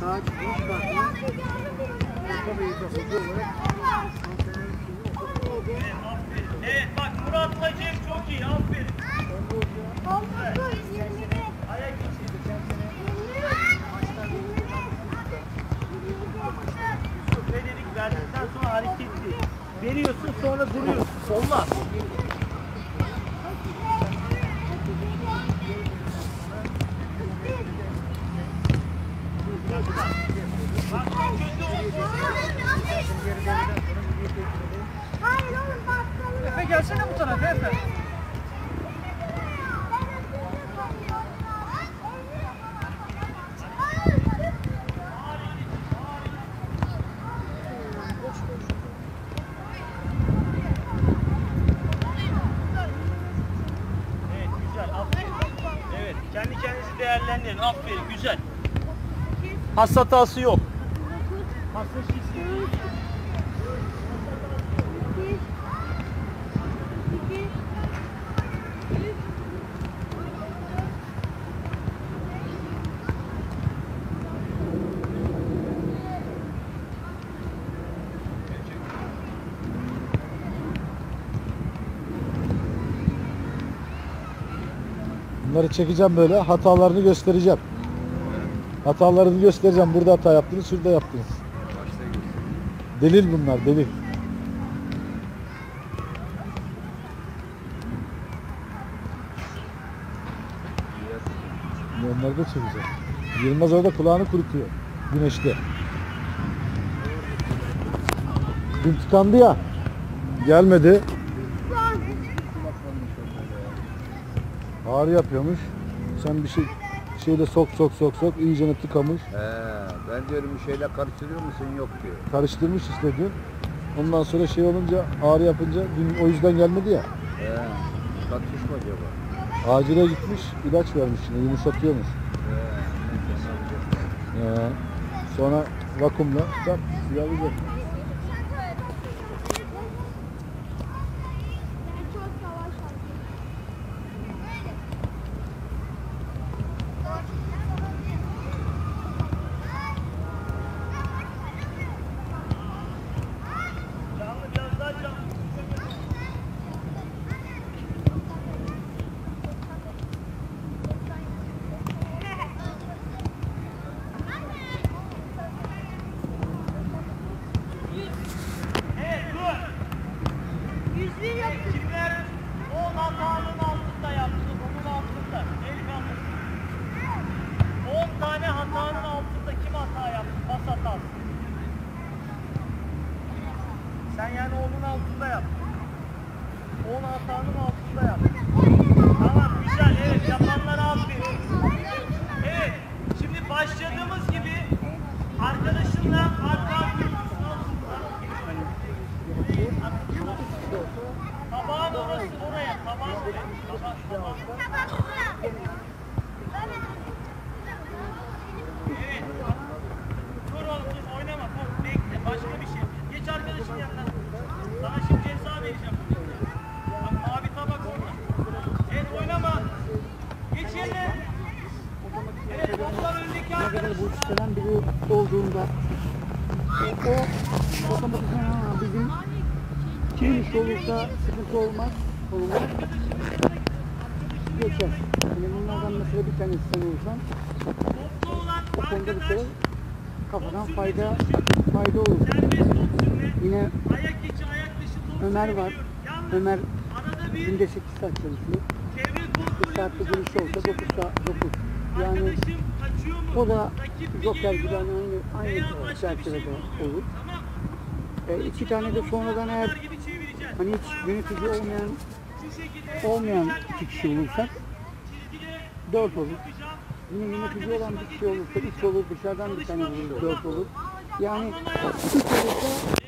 saat 10 saatini Orta Bey'de hoca olarak Evet bak Murat'la Cem çok iyi aferin. Ayak içi. Ne dedik verdikten sonra hareketli. Veriyorsun sonra duruyorsun. Olmaz. Gelsene bu tarafa Efe. Kendi kendinizi değerlendirin aferin güzel. Has hatası yok. Hasta şişsi. Bunları çekeceğim böyle hatalarını göstereceğim. Hatalarını göstereceğim. Burada hata yaptınız, şurada yaptınız. Delil bunlar, delil. Onları da çekeceğim. Yılmaz orada kulağını kurutuyor. Güneşte. Dün tıkandı ya. Gelmedi. Ağrı yapıyormuş. Sen bir şey şeyle sok sok sok sok iyicene tıkamış. He, ben diyorum bir şeyle karıştırıyor musun yok diyor. Karıştırmış işte dün. Ondan sonra şey olunca ağrı yapınca dün o yüzden gelmedi ya. He, satış mı acaba? Acile gitmiş ilaç vermiş yine yumuşatıyormuş. He, Ya. Sonra vakumla tak silahlayacak. Kimler 10 hatanın altında yaptı? Onun altında. El kaldırsın. 10 tane hatanın altında kim hata yaptı? Pas hatası. Sen yani onun altında yaptın. 10 hatanın altında yaptın. Tamam güzel evet yapanlara aferin. Evet şimdi başladığımız gibi arkadaşınla arka arkasının altında. Tabağın orası oraya. Tabağın oraya. Tabak, tabak. Evet. Dur oğlum dur oynama. Dur bekle. Başka bir şey. Geç arkadaşın yanına. Sana şimdi ceza vereceğim. Bak mavi tabak orada. Evet oynama. Geç yerine. Evet toplar kadar arkadaşın. bu işlenen biri olduğunda o otomatikman ha, bizim kim iş olursa sıkıntı olmaz. Olmaz. Geçer. Yani bunlardan mesela bir tanesi sen olan o konuda bir arkadaş kere kafadan fayda fayda olur. Yine Ayak içi ayak dışı Ömer var. Yalnız Ömer günde 8 saat çalışıyor. çevre Bir kontrolü saatte yapacağım. giriş olsa 9 saat 9. Yani mu? o da Joker gibi aynı, aynı şey çerçevede oluyor? olur. Tamam. E, iki tane de sonradan eğer hani hiç yönetici olmayan olmayan iki kişi olursak 4 olur. Yine yönetici olan bir kişi olursa 3 olur, dışarıdan bir tane olur, 4 olur. Yani 3 olursa